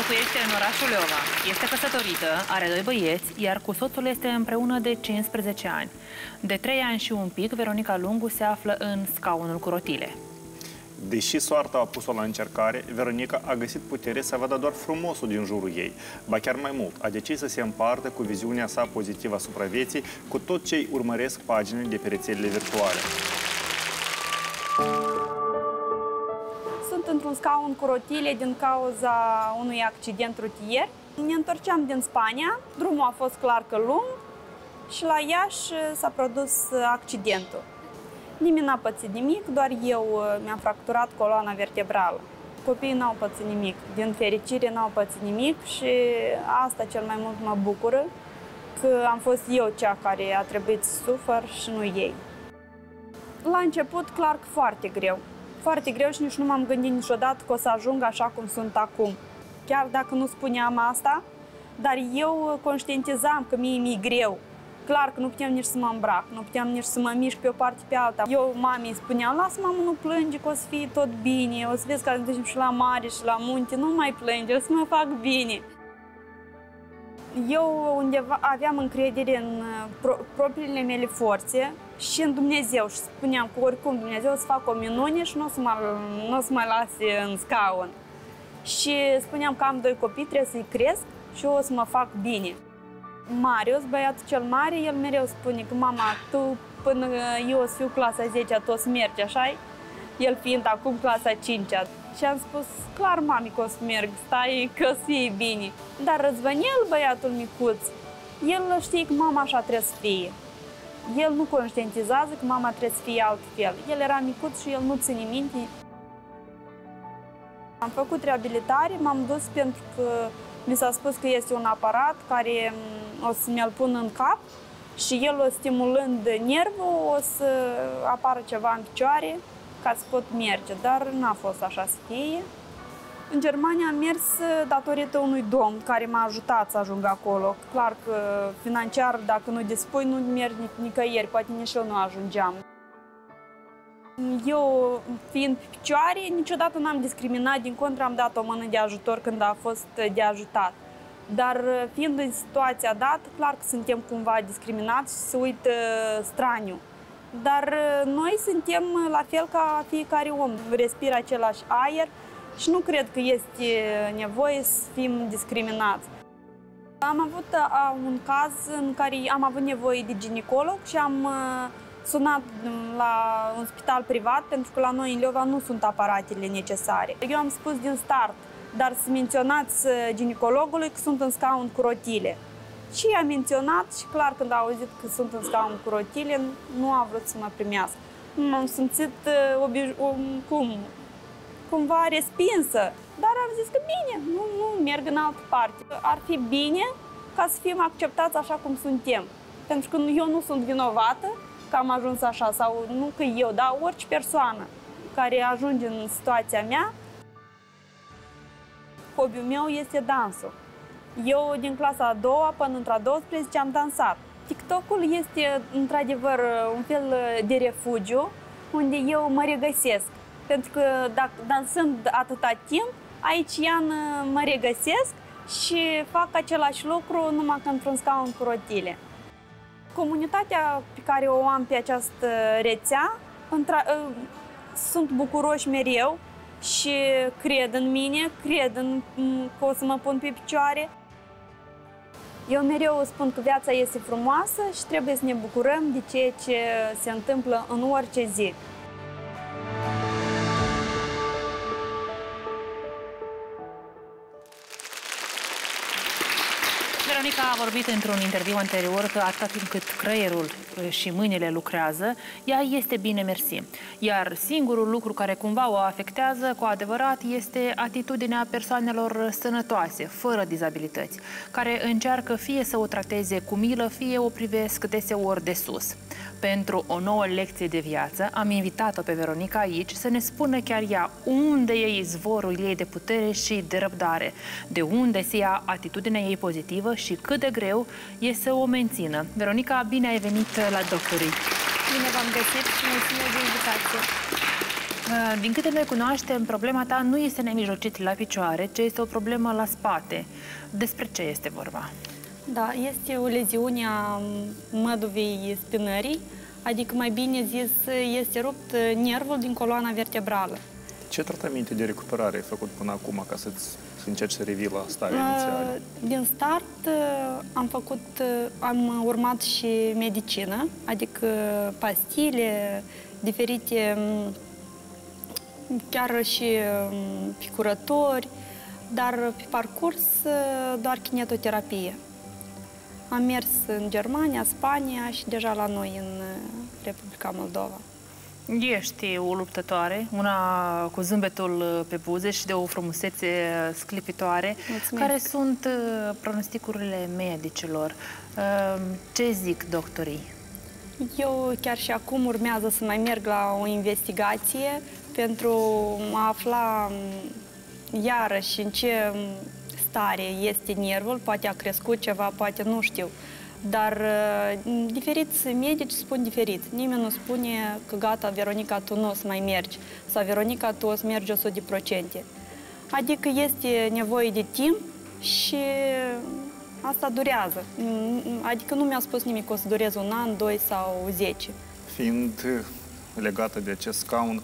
Locuiește în orașul Leova. Este căsătorită, are doi băieți, iar cu soțul este împreună de 15 ani. De 3 ani și un pic, Veronica Lungu se află în scaunul cu rotile. Deși soarta a pus-o la încercare, Veronica a găsit putere să vadă doar frumosul din jurul ei. Ba chiar mai mult, a decis să se împartă cu viziunea sa pozitivă asupra vieții cu tot cei urmăresc paginile de pe rețelele virtuale. Sunt într-un scaun cu rotile din cauza unui accident rutier. Ne întorceam din Spania, drumul a fost clar că lung și la Iași s-a produs accidentul. Nimeni n-a pățit nimic, doar eu uh, mi-am fracturat coloana vertebrală. Copiii n-au pățit nimic, din fericire n-au pățit nimic și asta cel mai mult mă bucură, că am fost eu cea care a trebuit să sufăr și nu ei. La început, clar că foarte greu. Foarte greu și nici nu m-am gândit niciodată că o să ajung așa cum sunt acum. Chiar dacă nu spuneam asta, dar eu conștientizam că mie mi-e greu Clar că nu puteam nici să mă îmbrac, nu puteam nici să mă mișc pe o parte pe alta. Eu mamei spuneam, lasă mamă, nu plânge, că o să fie tot bine, o să vezi că ajungem și la mare și la munte, nu mai plânge, o să mă fac bine. Eu undeva aveam încredere în uh, pro propriile mele forțe și în Dumnezeu și spuneam că oricum Dumnezeu o să fac o minune și nu o să mă, nu o să mă lase în scaun. Și spuneam că am doi copii, trebuie să-i cresc și eu o să mă fac bine. Marius, băiatul cel mare, el mereu spune că mama, tu până eu o să fiu clasa 10 tu o să mergi, așa El fiind acum clasa 5 -a. Și am spus, clar, mami, că o să merg, stai că o să fie bine. Dar Răzvănel, băiatul micuț, el știe că mama așa trebuie să fie. El nu conștientizează că mama trebuie să fie altfel. El era micuț și el nu ține minte. Am făcut reabilitare, m-am dus pentru că mi s-a spus că este un aparat care mm, o să mi-l pun în cap și el, stimulând nervul, o să apară ceva în picioare ca să pot merge, dar n-a fost așa să fie. În Germania am mers datorită unui domn care m-a ajutat să ajung acolo. Clar că financiar, dacă nu dispui, nu mergi nicăieri, poate nici eu nu ajungeam. Eu, fiind pe picioare, niciodată n-am discriminat, din contră am dat o mână de ajutor când a fost de ajutat. Dar fiind în situația dată, clar că suntem cumva discriminați și se uită straniu. Dar noi suntem la fel ca fiecare om, respiră același aer și nu cred că este nevoie să fim discriminați. Am avut un caz în care am avut nevoie de ginecolog și am sunat la un spital privat pentru că la noi în Leova nu sunt aparatele necesare. Eu am spus din start, dar să menționați uh, ginecologului că sunt în scaun cu rotile. Și a menționat și clar când a auzit că sunt în scaun cu rotile, nu a vrut să mă primească. M-am simțit uh, cum, cumva respinsă, dar am zis că bine, nu, nu merg în altă parte. Ar fi bine ca să fim acceptați așa cum suntem. Pentru că eu nu sunt vinovată, că am ajuns așa, sau nu că eu, dar orice persoană care ajunge în situația mea, hobby-ul meu este dansul. Eu din clasa a doua până într-a 12 am dansat. TikTok-ul este într-adevăr un fel de refugiu unde eu mă regăsesc. Pentru că dacă dansând atâta timp, aici Ian mă regăsesc și fac același lucru numai că într-un scaun cu rotile. Comunitatea pe care o am pe această rețea, ă, sunt bucuroși mereu și cred în mine, cred în, că o să mă pun pe picioare. Eu mereu spun că viața este frumoasă și trebuie să ne bucurăm de ceea ce se întâmplă în orice zi. Veronica a vorbit într-un interviu anterior că atât timp cât creierul și mâinile lucrează, ea este bine mersi. Iar singurul lucru care cumva o afectează cu adevărat este atitudinea persoanelor sănătoase, fără dizabilități, care încearcă fie să o trateze cu milă, fie o privesc deseori de sus pentru o nouă lecție de viață, am invitat-o pe Veronica aici să ne spună chiar ea unde e izvorul ei de putere și de răbdare, de unde se ia atitudinea ei pozitivă și cât de greu e să o mențină. Veronica, bine ai venit la doctorii! Bine v-am găsit și mulțumesc de invitație! Uh, din câte noi cunoaștem, problema ta nu este nemijlocit la picioare, ci este o problemă la spate. Despre ce este vorba? Da, este o leziune a măduvei spinării, adică mai bine zis este rupt nervul din coloana vertebrală. Ce tratamente de recuperare ai făcut până acum ca să-ți să încerci să revii la starea inițială? Din start am făcut, am urmat și medicină, adică pastile, diferite chiar și picurători, dar pe parcurs doar kinetoterapie. Am mers în Germania, Spania și deja la noi în Republica Moldova. Ești o luptătoare, una cu zâmbetul pe buze și de o frumusețe sclipitoare. Mulțumesc. Care sunt pronosticurile medicilor? Ce zic doctorii? Eu chiar și acum urmează să mai merg la o investigație pentru a afla iarăși în ce stare este nervul, poate a crescut ceva, poate nu știu. Dar diferiți medici spun diferit. Nimeni nu spune că gata, Veronica, tu nu o să mai mergi sau Veronica, tu o să mergi 100%. Adică este nevoie de timp și asta durează. Adică nu mi-a spus nimic că o să dureze un an, doi sau zece. Fiind legată de acest scaun,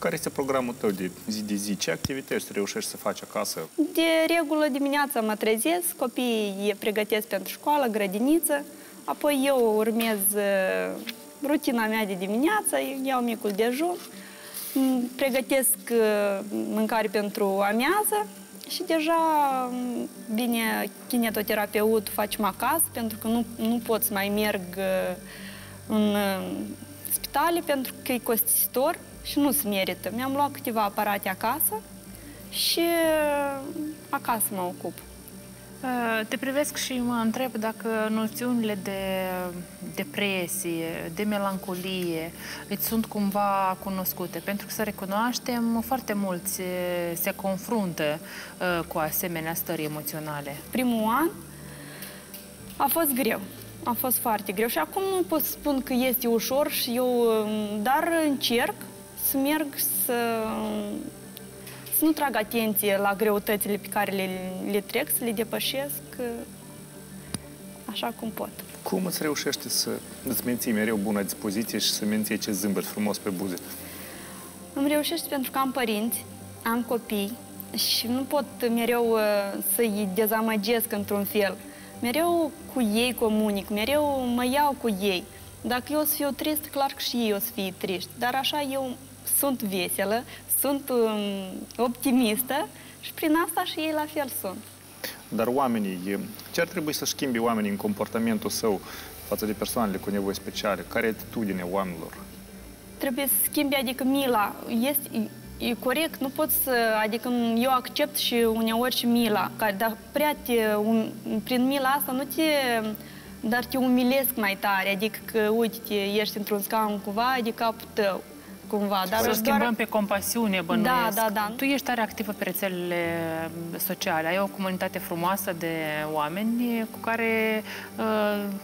care este programul tău de zi de zi? Ce activități reușești să faci acasă? De regulă dimineața mă trezesc, copiii îi pregătesc pentru școală, grădiniță, apoi eu urmez uh, rutina mea de dimineață, iau micul dejun, pregătesc uh, mâncare pentru amiază și deja vine kinetoterapeut, facem acasă, pentru că nu, nu pot să mai merg uh, în spitale pentru că e costisitor și nu se merită. Mi-am luat câteva aparate acasă și acasă mă ocup. Uh, te privesc și mă întreb dacă noțiunile de depresie, de melancolie îți sunt cumva cunoscute. Pentru că să recunoaștem, foarte mulți se confruntă uh, cu asemenea stări emoționale. Primul an a fost greu. A fost foarte greu și acum nu pot spun că este ușor și eu, um, dar încerc să merg să, să nu trag atenție la greutățile pe care le, le trec, să le depășesc așa cum pot. Cum îți reușește să îți menții mereu bună dispoziție și să menții ce zâmbet frumos pe buze? Îmi reușește pentru că am părinți, am copii și nu pot mereu uh, să-i dezamăgesc într-un fel. Mereu cu ei comunic, mereu mă iau cu ei. Dacă eu o să fiu trist, clar că și ei o să fie triști. Dar așa eu sunt veselă, sunt um, optimistă și prin asta și ei la fel sunt. Dar oamenii, ce ar trebui să schimbi oamenii în comportamentul său față de persoanele cu nevoi speciale? Care e atitudinea oamenilor? Trebuie să schimbi, adică mila. Este, e corect, nu pot să, adică eu accept și uneori și mila, care, dar prea te, um, prin mila asta nu te, dar te umilesc mai tare, adică că, uite, ești într-un scaun cumva de capul tău cumva. Dar să o schimbăm doar... pe compasiune, bănuiesc. Da, da, da. Tu ești tare activă pe rețelele sociale. Ai o comunitate frumoasă de oameni cu care uh,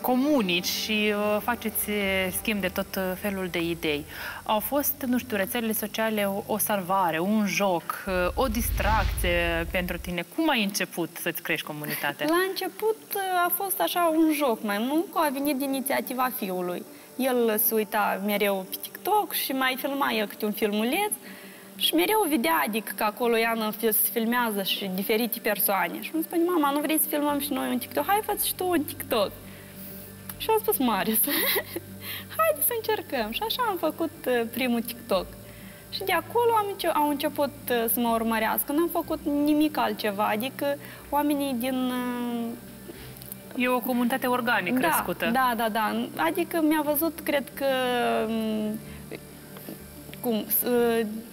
comunici și uh, faceți schimb de tot felul de idei. Au fost, nu știu, rețelele sociale o, o salvare, un joc, uh, o distracție pentru tine. Cum ai început să-ți crești comunitatea? La început uh, a fost așa un joc mai mult, a venit din inițiativa fiului. El se uita mereu pe TikTok și mai filma el câte un filmuleț și mereu vedea, adică că acolo Iana se filmează și diferite persoane. Și îmi spune, mama, nu vrei să filmăm și noi un TikTok? Hai, fă și tu un TikTok. Și am spus, Marius, haide să încercăm. Și așa am făcut uh, primul TikTok. Și de acolo am înce au început uh, să mă urmărească. N-am făcut nimic altceva, adică oamenii din uh, E o comunitate organic da, crescută. Da, da, da. Adică mi-a văzut, cred că, mm, cum,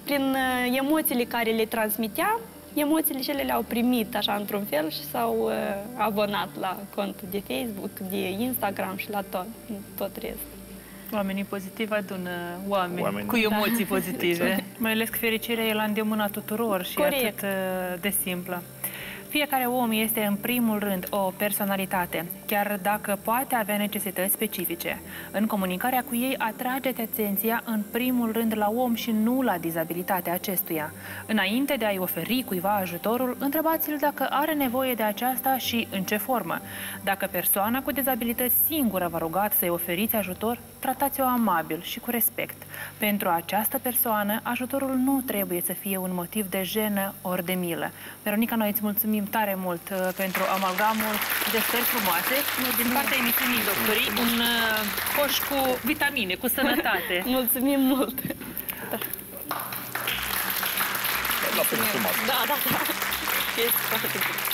prin emoțiile care le transmiteam, emoțiile cele le-au primit așa într-un fel și s-au uh, abonat la cont de Facebook, de Instagram și la tot, tot restul. Oamenii pozitivi adună oameni, oameni. cu emoții da. pozitive. exact. Mai ales că fericirea e la îndemâna tuturor și Corect. atât de simplă. Fiecare om este în primul rând o personalitate. Chiar chiar dacă poate avea necesități specifice. În comunicarea cu ei, atrageți atenția în primul rând la om și nu la dizabilitatea acestuia. Înainte de a-i oferi cuiva ajutorul, întrebați-l dacă are nevoie de aceasta și în ce formă. Dacă persoana cu dizabilități singură vă rugat să-i oferiți ajutor, tratați-o amabil și cu respect. Pentru această persoană, ajutorul nu trebuie să fie un motiv de jenă ori de milă. Veronica, noi îți mulțumim tare mult uh, pentru amalgamul de stări frumoase din partea emisiunii Doctorii, un uh, coș cu vitamine, cu sănătate. Mulțumim mult! La fel frumos. Da, da, da. Este foarte bine.